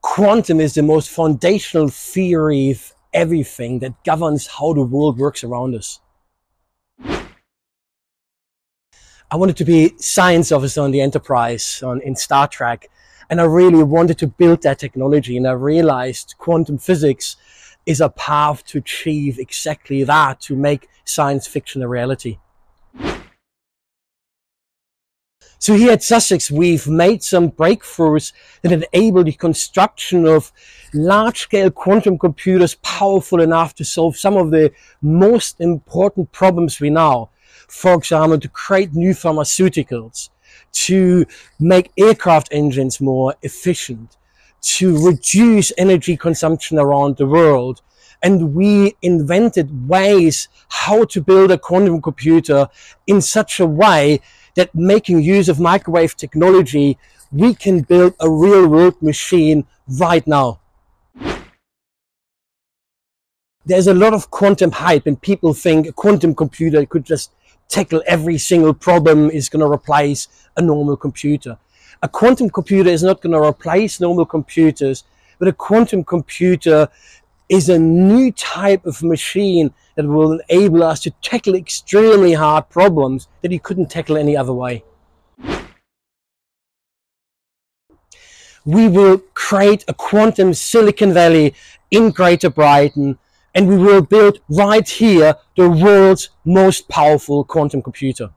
quantum is the most foundational theory of everything that governs how the world works around us. I wanted to be science officer on the Enterprise on, in Star Trek, and I really wanted to build that technology. And I realized quantum physics is a path to achieve exactly that, to make science fiction a reality. So here at Sussex, we've made some breakthroughs that enable the construction of large-scale quantum computers powerful enough to solve some of the most important problems we know. For example, to create new pharmaceuticals, to make aircraft engines more efficient, to reduce energy consumption around the world. And we invented ways how to build a quantum computer in such a way that making use of microwave technology, we can build a real world machine right now. There's a lot of quantum hype and people think a quantum computer could just tackle every single problem is going to replace a normal computer. A quantum computer is not going to replace normal computers, but a quantum computer is a new type of machine that will enable us to tackle extremely hard problems that you couldn't tackle any other way. We will create a quantum Silicon Valley in Greater Brighton and we will build right here the world's most powerful quantum computer.